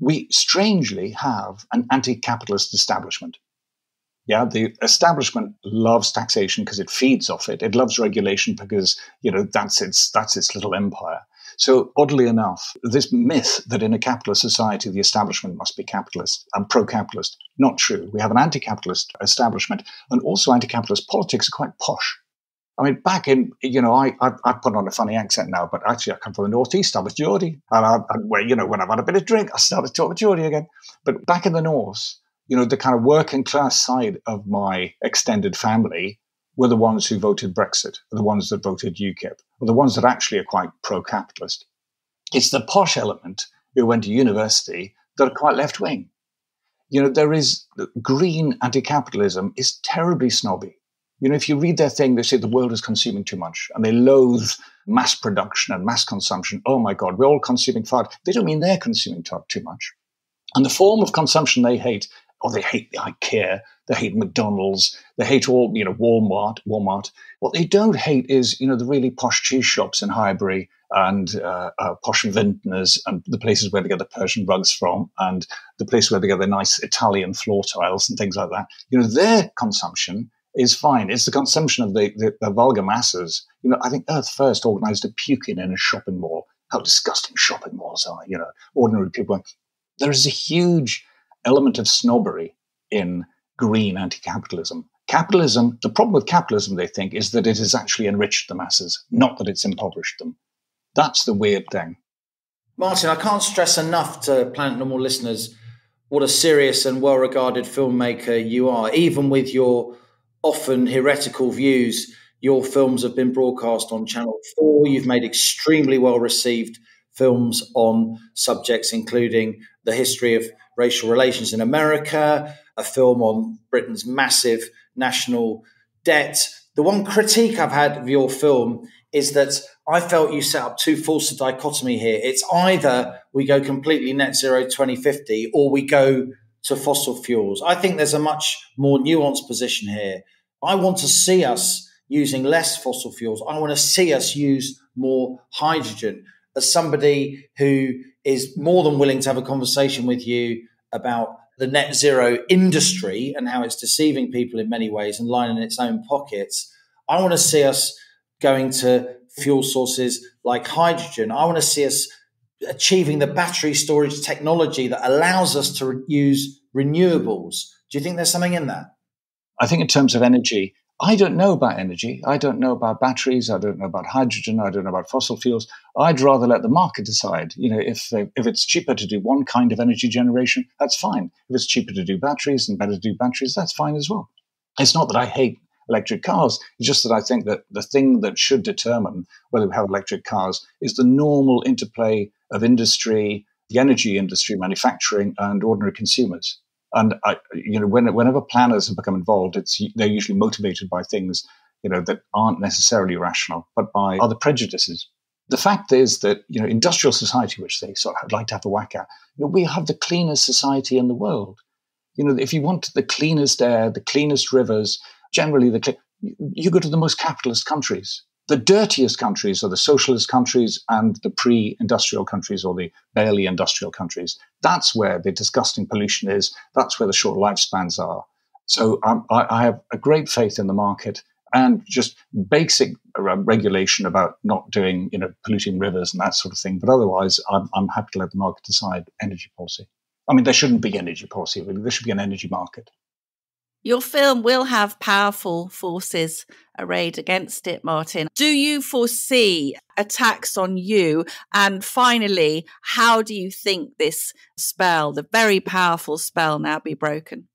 We strangely have an anti-capitalist establishment. Yeah, the establishment loves taxation because it feeds off it. It loves regulation because, you know, that's its that's its little empire. So, oddly enough, this myth that in a capitalist society the establishment must be capitalist and pro capitalist, not true. We have an anti capitalist establishment, and also anti capitalist politics are quite posh. I mean, back in, you know, I, I, I, put on a funny accent now, but actually I come from the Northeast. I was Geordie. And, I, where, you know, when I've had a bit of drink, I started talking Geordie again. But back in the North, you know, the kind of working class side of my extended family were the ones who voted Brexit, the ones that voted UKIP, or the ones that actually are quite pro capitalist. It's the posh element who went to university that are quite left wing. You know, there is green anti capitalism is terribly snobby. You know, if you read their thing, they say the world is consuming too much and they loathe mass production and mass consumption. Oh my God, we're all consuming far. They don't mean they're consuming too much. And the form of consumption they hate or they hate the IKEA, they hate McDonald's, they hate all, you know, Walmart, Walmart. What they don't hate is, you know, the really posh cheese shops in Highbury and uh, uh, posh vintners and the places where they get the Persian rugs from and the place where they get the nice Italian floor tiles and things like that. You know, their consumption is fine. It's the consumption of the, the, the vulgar masses. You know, I think Earth First organized a puking in a shopping mall. How disgusting shopping malls are, you know, ordinary people. There is a huge element of snobbery in green anti capitalism. Capitalism, the problem with capitalism, they think, is that it has actually enriched the masses, not that it's impoverished them. That's the weird thing. Martin, I can't stress enough to Planet Normal listeners what a serious and well regarded filmmaker you are. Even with your often heretical views, your films have been broadcast on Channel 4. You've made extremely well received films on subjects including the history of racial relations in America, a film on Britain's massive national debt. The one critique I've had of your film is that I felt you set up too false a dichotomy here. It's either we go completely net zero 2050 or we go to fossil fuels. I think there's a much more nuanced position here. I want to see us using less fossil fuels. I want to see us use more hydrogen. As somebody who is more than willing to have a conversation with you about the net zero industry and how it's deceiving people in many ways and lining its own pockets. I want to see us going to fuel sources like hydrogen. I want to see us achieving the battery storage technology that allows us to re- use renewables. Do you think there's something in that? I think, in terms of energy, I don't know about energy. I don't know about batteries. I don't know about hydrogen. I don't know about fossil fuels. I'd rather let the market decide. You know, if they, if it's cheaper to do one kind of energy generation, that's fine. If it's cheaper to do batteries and better to do batteries, that's fine as well. It's not that I hate electric cars. It's just that I think that the thing that should determine whether we have electric cars is the normal interplay of industry, the energy industry, manufacturing, and ordinary consumers. And I, you know, when, whenever planners have become involved, it's they're usually motivated by things, you know, that aren't necessarily rational, but by other prejudices. The fact is that, you know, industrial society, which they sort of like to have a whack at, you know, we have the cleanest society in the world. You know, if you want the cleanest air, the cleanest rivers, generally the you go to the most capitalist countries. The dirtiest countries are the socialist countries and the pre-industrial countries or the barely industrial countries. That's where the disgusting pollution is. That's where the short lifespans are. So um, I, I have a great faith in the market and just basic uh, regulation about not doing, you know, polluting rivers and that sort of thing. But otherwise, I'm, I'm happy to let the market decide energy policy. I mean, there shouldn't be energy policy, really. There should be an energy market. Your film will have powerful forces arrayed against it, Martin. Do you foresee attacks on you? And finally, how do you think this spell, the very powerful spell, now be broken?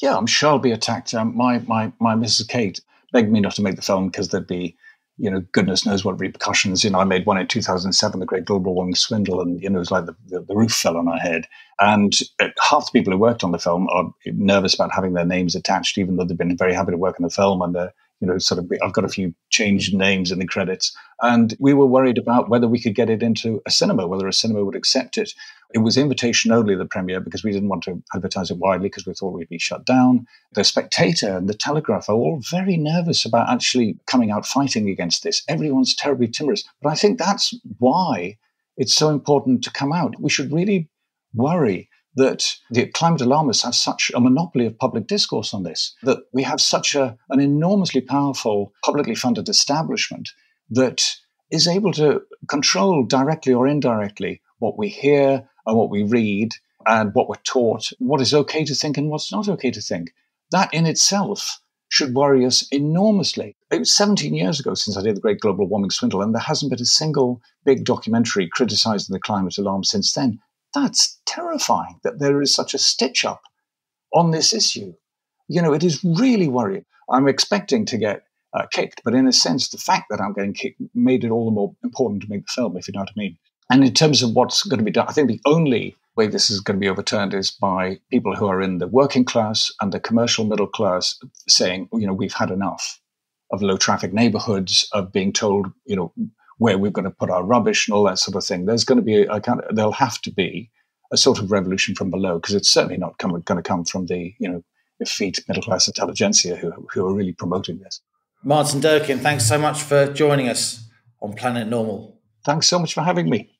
Yeah, I'm sure I'll be attacked. Um, my, my, my Mrs. Kate begged me not to make the film because there'd be you know, goodness knows what repercussions. You know, I made one in 2007, the Great Global Warming Swindle, and, you know, it was like the, the, the roof fell on our head. And uh, half the people who worked on the film are nervous about having their names attached, even though they've been very happy to work on the film. And, uh, you know, sort of, I've got a few changed names in the credits. And we were worried about whether we could get it into a cinema, whether a cinema would accept it. It was invitation only, the premiere, because we didn't want to advertise it widely because we thought we'd be shut down. The Spectator and the Telegraph are all very nervous about actually coming out fighting against this. Everyone's terribly timorous. But I think that's why it's so important to come out. We should really worry that the climate alarmists have such a monopoly of public discourse on this, that we have such a, an enormously powerful publicly funded establishment that is able to control directly or indirectly what we hear and what we read and what we're taught, what is okay to think and what's not okay to think. That in itself should worry us enormously. It was 17 years ago since I did the Great Global Warming Swindle, and there hasn't been a single big documentary criticizing the climate alarm since then. That's terrifying that there is such a stitch up on this issue. You know, it is really worrying. I'm expecting to get uh, kicked, but in a sense, the fact that I'm getting kicked made it all the more important to make the film, if you know what I mean. And in terms of what's going to be done, I think the only way this is going to be overturned is by people who are in the working class and the commercial middle class saying, you know, we've had enough of low traffic neighborhoods, of being told, you know, where we're going to put our rubbish and all that sort of thing. There's going to be, a, kind of, there'll have to be a sort of revolution from below because it's certainly not come, going to come from the, you know, effete middle class intelligentsia who, who are really promoting this. Martin Durkin, thanks so much for joining us on Planet Normal. Thanks so much for having me.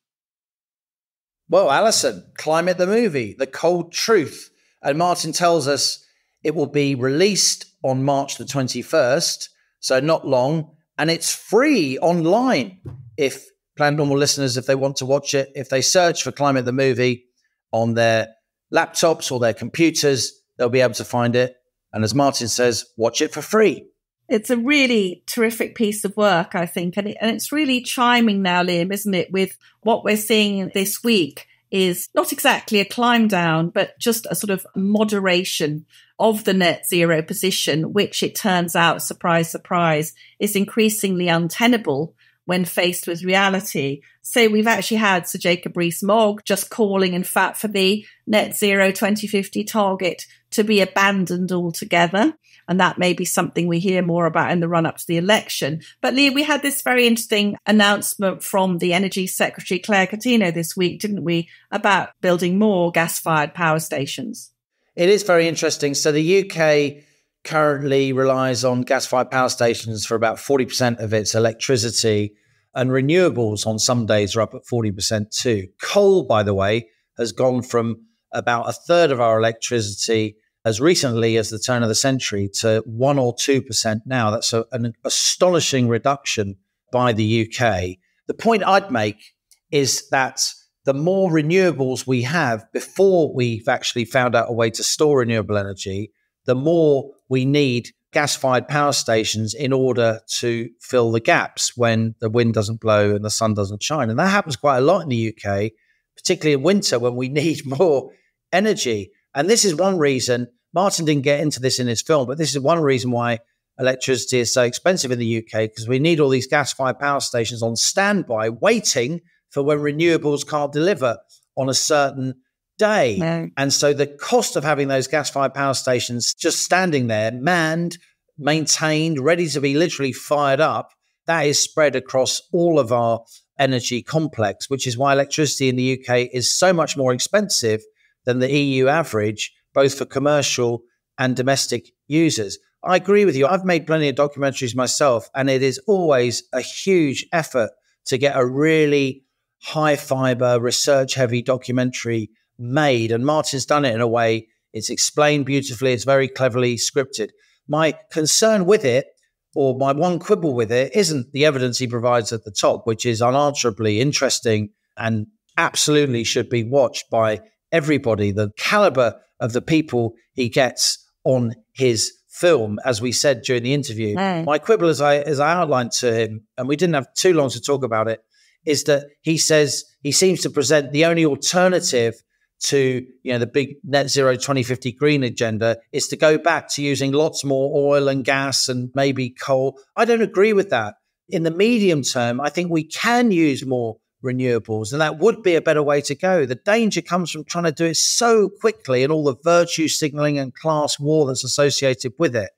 Well, Allison, Climate the Movie, The Cold Truth. And Martin tells us it will be released on March the 21st, so not long, and it's free online if Planet Normal listeners, if they want to watch it, if they search for Climate the Movie on their laptops or their computers, they'll be able to find it. And as Martin says, watch it for free. It's a really terrific piece of work, I think. And, it, and it's really chiming now, Liam, isn't it, with what we're seeing this week is not exactly a climb down, but just a sort of moderation of the net zero position, which it turns out, surprise, surprise, is increasingly untenable when faced with reality. So we've actually had Sir Jacob Rees-Mogg just calling, in fact, for the net zero 2050 target to be abandoned altogether. And that may be something we hear more about in the run up to the election. But Lee, we had this very interesting announcement from the Energy Secretary Claire Coutinho this week, didn't we, about building more gas fired power stations? It is very interesting. So the UK currently relies on gas fired power stations for about 40% of its electricity, and renewables on some days are up at 40% too. Coal, by the way, has gone from about a third of our electricity as recently as the turn of the century to 1 or 2% now. That's a, an astonishing reduction by the UK. The point I'd make is that the more renewables we have before we've actually found out a way to store renewable energy, the more we need gas fired power stations in order to fill the gaps when the wind doesn't blow and the sun doesn't shine. And that happens quite a lot in the UK, particularly in winter when we need more energy. And this is one reason Martin didn't get into this in his film, but this is one reason why electricity is so expensive in the UK because we need all these gas fired power stations on standby, waiting for when renewables can't deliver on a certain day. No. And so the cost of having those gas fired power stations just standing there, manned, maintained, ready to be literally fired up, that is spread across all of our energy complex, which is why electricity in the UK is so much more expensive than the EU average, both for commercial and domestic users. I agree with you. I've made plenty of documentaries myself, and it is always a huge effort to get a really high fiber, research heavy documentary made. And Martin's done it in a way, it's explained beautifully, it's very cleverly scripted. My concern with it, or my one quibble with it, isn't the evidence he provides at the top, which is unanswerably interesting and absolutely should be watched by everybody. The caliber of the people he gets on his film, as we said during the interview. My quibble, as I as I outlined to him, and we didn't have too long to talk about it, is that he says he seems to present the only alternative to you know the big net zero 2050 green agenda is to go back to using lots more oil and gas and maybe coal. I don't agree with that. In the medium term, I think we can use more renewables, and that would be a better way to go. The danger comes from trying to do it so quickly and all the virtue signaling and class war that's associated with it.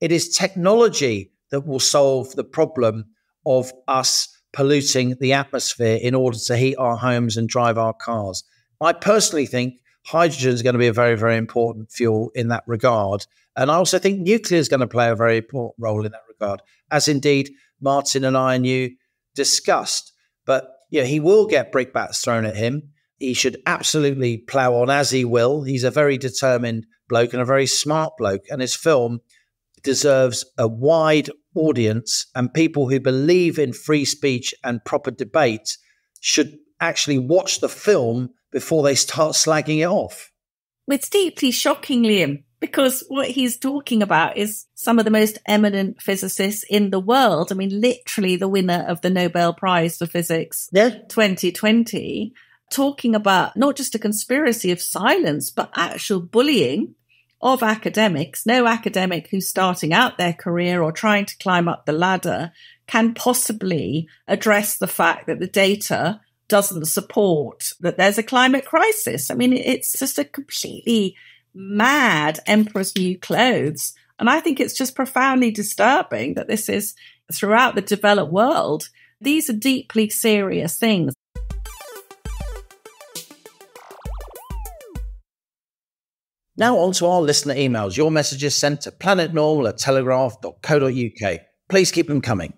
It is technology that will solve the problem of us polluting the atmosphere in order to heat our homes and drive our cars. I personally think hydrogen is going to be a very, very important fuel in that regard. And I also think nuclear is going to play a very important role in that regard, as indeed Martin and I and you discussed. But yeah, he will get brickbats thrown at him. He should absolutely plow on as he will. He's a very determined bloke and a very smart bloke. And his film deserves a wide audience, and people who believe in free speech and proper debate should actually watch the film before they start slagging it off. It's deeply shocking, Liam, um, because what he's talking about is some of the most eminent physicists in the world. I mean, literally the winner of the Nobel Prize for Physics Yeah. 2020, talking about not just a conspiracy of silence, but actual bullying of academics. No academic who's starting out their career or trying to climb up the ladder can possibly address the fact that the data doesn't support that there's a climate crisis. I mean, it's just a completely mad emperor's new clothes. And I think it's just profoundly disturbing that this is throughout the developed world. These are deeply serious things. Now on to our listener emails. Your messages sent to planetnormal at telegraph.co.uk. Please keep them coming.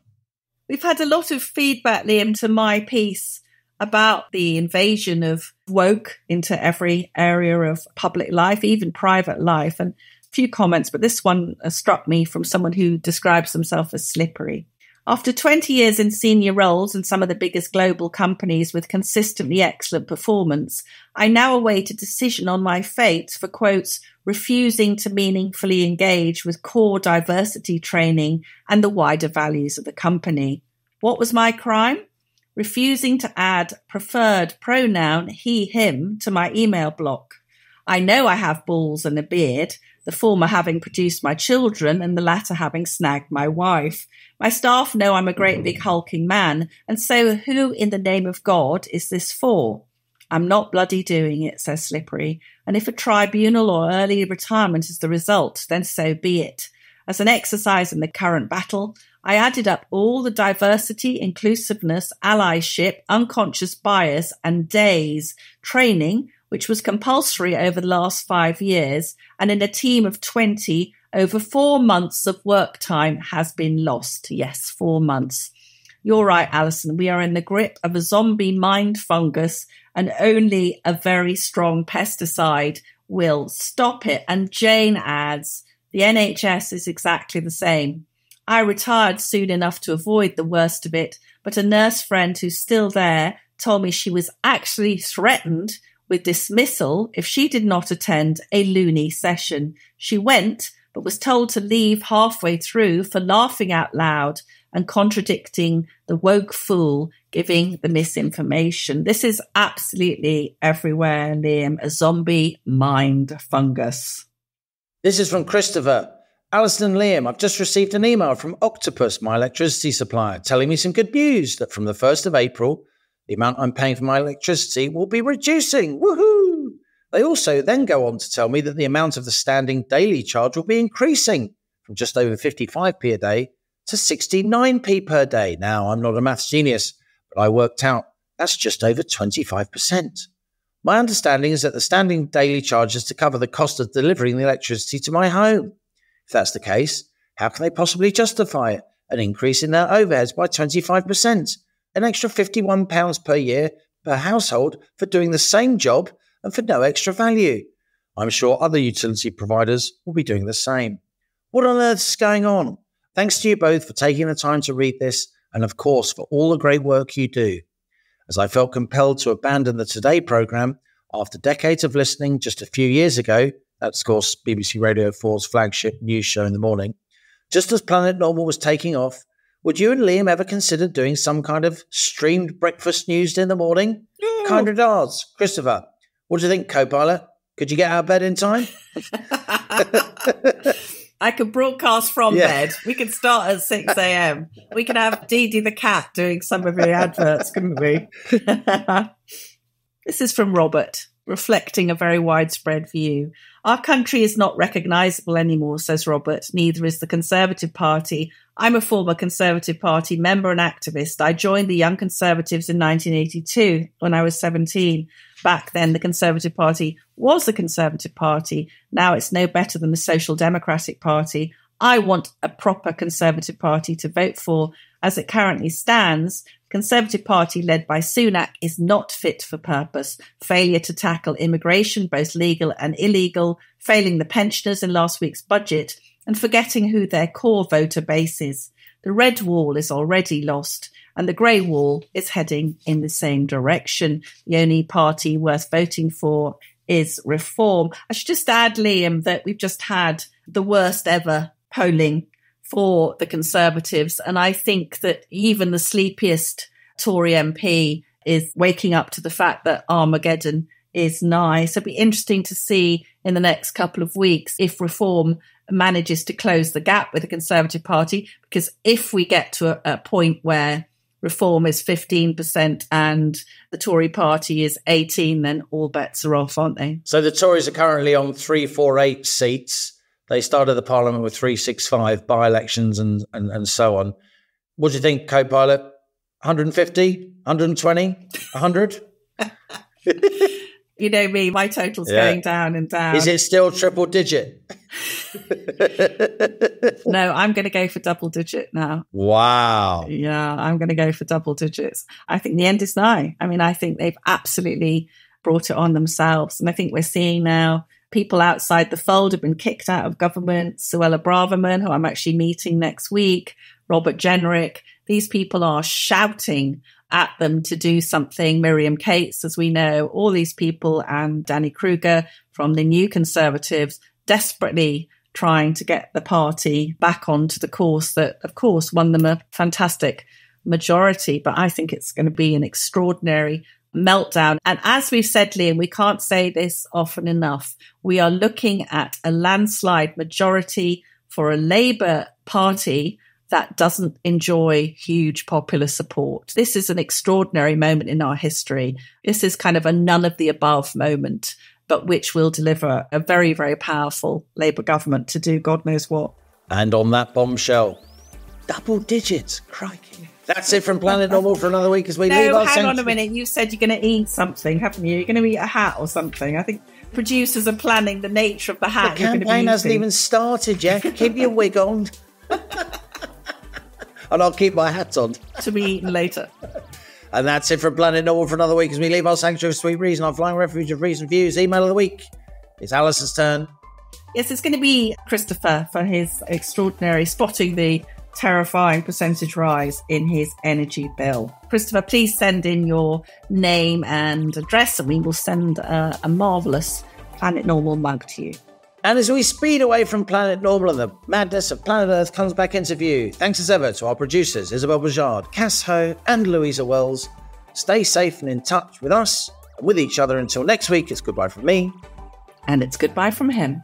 We've had a lot of feedback, Liam, to my piece about the invasion of woke into every area of public life, even private life, and a few comments, but this one uh, struck me from someone who describes themselves as slippery. After 20 years in senior roles in some of the biggest global companies with consistently excellent performance, I now await a decision on my fate for quotes, refusing to meaningfully engage with core diversity training and the wider values of the company. What was my crime? Refusing to add preferred pronoun he, him to my email block. I know I have balls and a beard, the former having produced my children and the latter having snagged my wife. My staff know I'm a great big mm. hulking man, and so who in the name of God is this for? I'm not bloody doing it, says Slippery, and if a tribunal or early retirement is the result, then so be it. As an exercise in the current battle, I added up all the diversity, inclusiveness, allyship, unconscious bias, and days training which was compulsory over the last five years, and in a team of 20, over four months of work time has been lost. Yes, four months. You're right, Allison. We are in the grip of a zombie mind fungus, and only a very strong pesticide will stop it. And Jane adds, the NHS is exactly the same. I retired soon enough to avoid the worst of it, but a nurse friend who's still there told me she was actually threatened with dismissal if she did not attend a loony session. She went, but was told to leave halfway through for laughing out loud and contradicting the woke fool giving the misinformation. This is absolutely everywhere, Liam, a zombie mind fungus. This is from Christopher. Allison Liam, I've just received an email from Octopus, my electricity supplier, telling me some good news that from the 1st of April, the amount I'm paying for my electricity will be reducing. Woohoo! They also then go on to tell me that the amount of the standing daily charge will be increasing from just over 55p a day to 69p per day. Now, I'm not a maths genius, but I worked out that's just over 25%. My understanding is that the standing daily charge is to cover the cost of delivering the electricity to my home. If that's the case, how can they possibly justify it? An increase in their overheads by 25%, an extra £51 per year per household for doing the same job and for no extra value. I'm sure other utility providers will be doing the same. What on earth is going on? Thanks to you both for taking the time to read this, and of course, for all the great work you do. As I felt compelled to abandon the Today programme after decades of listening just a few years ago, that's, of course, BBC Radio 4's flagship news show in the morning, just as Planet Normal was taking off, would you and Liam ever consider doing some kind of streamed breakfast news in the morning? Kind regards, Christopher. What do you think, co pilot? Could you get out of bed in time? I could broadcast from Yeah. bed. We could start at 6 a.m. We could have Dee Dee the cat doing some of the adverts, couldn't we? this is from Robert, reflecting a very widespread view. Our country is not recognisable anymore, says Robert. Neither is the Conservative Party. I'm a former Conservative Party member and activist. I joined the Young Conservatives in 1982 when I was 17. Back then, the Conservative Party was the Conservative Party. Now it's no better than the Social Democratic Party. I want a proper Conservative Party to vote for. As it currently stands, Conservative Party led by Sunak is not fit for purpose. Failure to tackle immigration, both legal and illegal, failing the pensioners in last week's budget, and forgetting who their core voter base is. The red wall is already lost, and the grey wall is heading in the same direction. The only party worth voting for is reform. I should just add, Liam, that we've just had the worst ever polling for the Conservatives. And I think that even the sleepiest Tory MP is waking up to the fact that Armageddon is nigh. So it'll be interesting to see in the next couple of weeks if reform manages to close the gap with the Conservative Party. Because if we get to a, a point where reform is 15% and the Tory party is 18, then all bets are off, aren't they? So the Tories are currently on 348 seats. They started the parliament with 365 by elections and, and, and so on. What do you think, co pilot? 150, 120, 100? You know me, my total's Yeah. going down and down. Is it still triple digit? No, I'm going to go for double digit now. Wow. Yeah, I'm going to go for double digits. I think the end is nigh. I mean, I think they've absolutely brought it on themselves. And I think we're seeing now people outside the fold have been kicked out of government. Suella Braverman, who I'm actually meeting next week, Robert Jenrick. These people are shouting at them to do something. Miriam Cates, as we know, all these people and Danny Kruger from the New Conservatives desperately trying to get the party back onto the course that, of course, won them a fantastic majority. But I think it's going to be an extraordinary meltdown. And as we've said, Liam, we can't say this often enough. We are looking at a landslide majority for a Labour Party that doesn't enjoy huge popular support. This is an extraordinary moment in our history. This is kind of a none of the above moment, but which will deliver a very, very powerful Labour government to do God knows what. And on that bombshell, double digits. Crikey. That's it from Planet Normal for another week as we leave No, our hang on a sanctuary. minute. You said you're going to eat something, haven't you? You're going to eat a hat or something. I think producers are planning the nature of the hat. The you're gonna be campaign hasn't even started yet. Keep your wig on. and I'll keep my hat on. to be eaten later. And that's it from Planet Normal for another week as we leave our sanctuary of sweet reason, our flying refuge of reason views. Email of the week. It's Allison's turn. Yes, it's going to be Christopher for his extraordinary spotting the terrifying percentage rise in his energy bill. Christopher, please send in your name and address, and we will send a, a marvelous Planet Normal mug to you. And as we speed away from Planet Normal and the madness of Planet Earth comes back into view, thanks as ever to our producers Isabel Bajard, Cass Ho, and Louisa Wells. Stay safe and in touch with us and with each other until next week. It's goodbye from me. And it's goodbye from him.